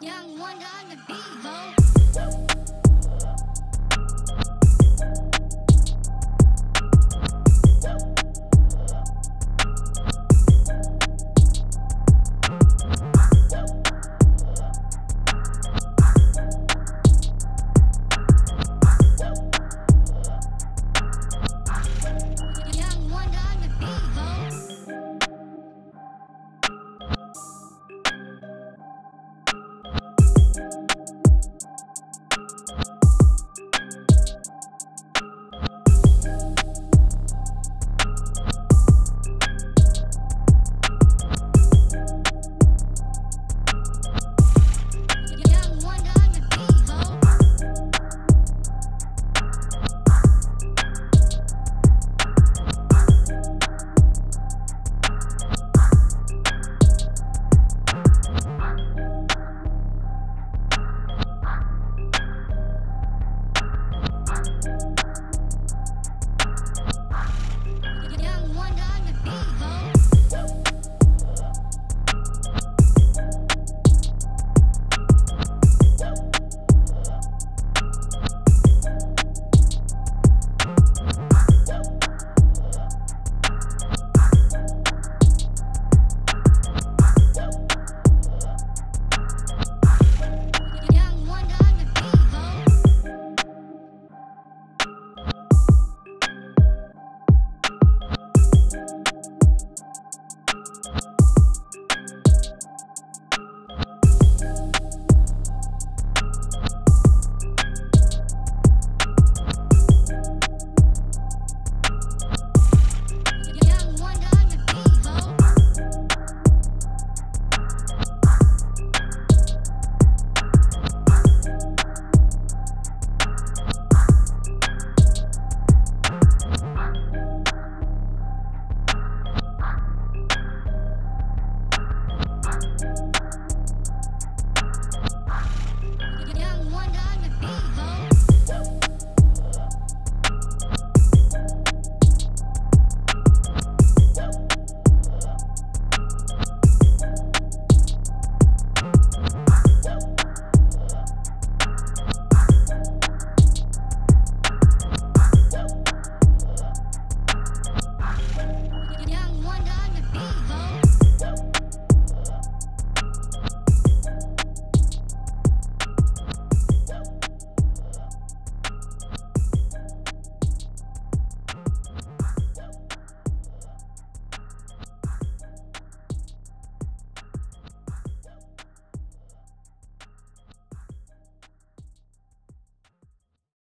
Young one on the beat, ho.